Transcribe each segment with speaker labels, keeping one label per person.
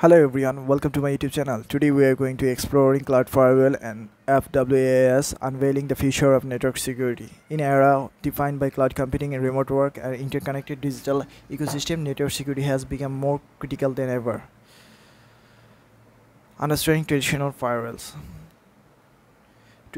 Speaker 1: Hello everyone, welcome to my YouTube channel. Today we are going to exploring cloud firewall and FWaaS unveiling the future of network security. In era defined by cloud computing and remote work and interconnected digital ecosystem, network security has become more critical than ever. Understanding traditional firewalls.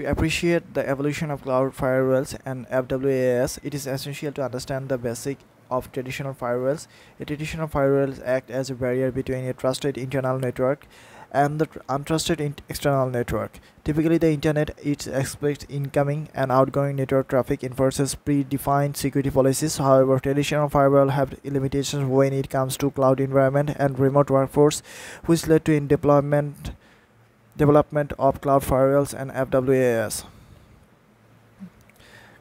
Speaker 1: To appreciate the evolution of cloud firewalls and FWaaS, it is essential to understand the basic of traditional firewalls. A traditional firewalls act as a barrier between a trusted internal network and the untrusted external network. Typically, the internet it expects incoming and outgoing network traffic enforces predefined security policies. However, traditional firewall have limitations when it comes to cloud environment and remote workforce, which led to in deployment development of cloud firewalls and FWaaS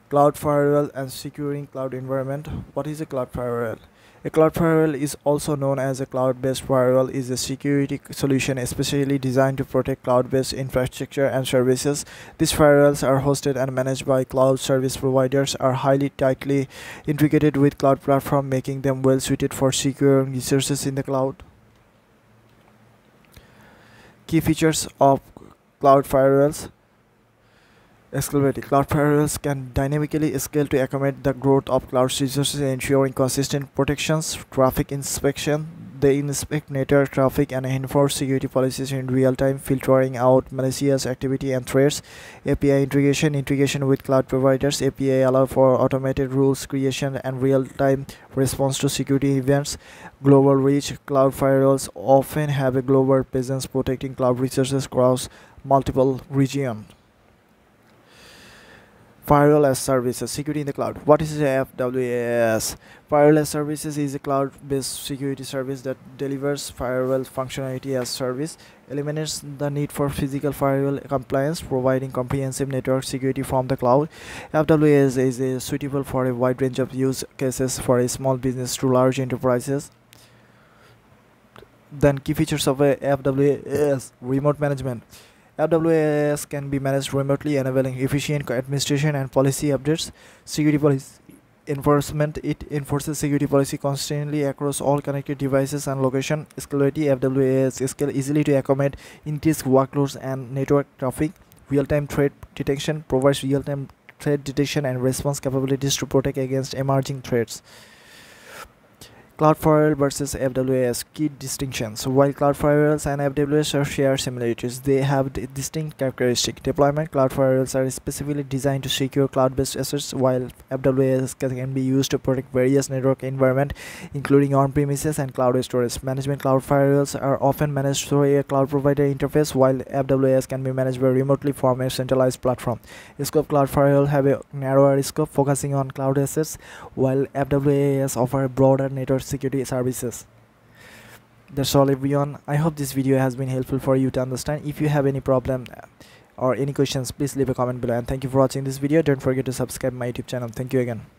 Speaker 1: cloud firewall and securing cloud environment. What is a cloud firewall? A cloud firewall is also known as a cloud-based firewall. Is a security solution especially designed to protect cloud-based infrastructure and services. These firewalls are hosted and managed by cloud service providers are highly tightly integrated with cloud platform making them well suited for securing resources in the cloud key features of cloud firewalls Scalability. Cloud firewalls can dynamically scale to accommodate the growth of cloud resources, ensuring consistent protections, traffic inspection. They inspect network traffic and enforce security policies in real time, filtering out malicious activity and threats. API integration. Integration with cloud providers. API allow for automated rules creation and real time response to security events. Global reach. Cloud firewalls often have a global presence, protecting cloud resources across multiple regions firewall as services security in the cloud. What is FWaaS firewall as services is a cloud-based security service that delivers firewall functionality as service eliminates the need for physical firewall compliance providing comprehensive network security from the cloud. FWaaS is a suitable for a wide range of use cases for a small business to large enterprises. Then key features of a FWaaS remote management FWaaS can be managed remotely, enabling efficient administration and policy updates. Security policy enforcement it enforces security policy constantly across all connected devices and location. Scalability FWaaS scale easily to accommodate increased workloads and network traffic. Real-time threat detection provides real-time threat detection and response capabilities to protect against emerging threats Cloud firewall versus FWaaS key distinctions. While cloud firewalls and FWaaS share similarities, they have distinct characteristics. Deployment cloud firewalls are specifically designed to secure cloud-based assets, while FWaaS can be used to protect various network environments, including on-premises and cloud storage. Management cloud firewalls are often managed through a cloud provider interface, while FWaaS can be managed remotely from a centralized platform. Scope cloud firewall have a narrower scope, focusing on cloud assets, while FWaaS offer a broader network security services. That's all everyone. I hope this video has been helpful for you to understand. If you have any problem uh, or any questions please leave a comment below. And thank you for watching this video. Don't forget to subscribe my youtube channel. Thank you again